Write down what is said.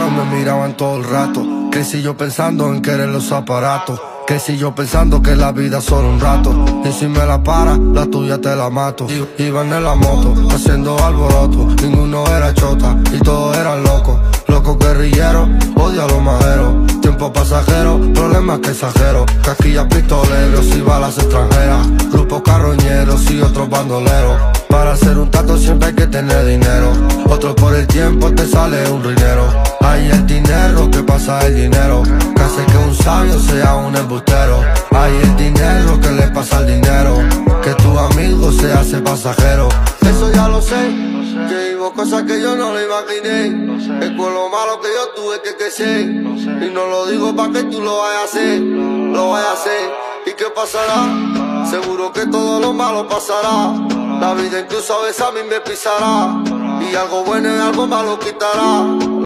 me miraban todo el rato. Crecí yo pensando en querer los aparatos. Si yo pensando que la vida es solo un rato. Y si me la para, la tuya te la mato. Iban en la moto, haciendo alboroto. Ninguno era chota y todos eran locos. Locos guerrilleros, odio a los majeros Tiempo pasajero, problemas que exagero. Casquillas pistoleros y balas extranjeras. Grupos carroñeros y otros bandoleros. Para hacer un tato siempre hay que tener dinero. Otro por el tiempo te sale un el dinero que pasa el dinero Que hace que un sabio sea un embustero Hay el dinero que le pasa al dinero Que tu amigo se hace pasajero Eso ya lo sé que vivo cosas que yo no lo imaginé. Es por lo malo que yo tuve que crecer. Y no lo digo para que tú lo vayas a hacer. Lo vayas a hacer. ¿Y qué pasará? Seguro que todo lo malo pasará. La vida incluso a veces a mí me pisará. Y algo bueno y algo malo quitará.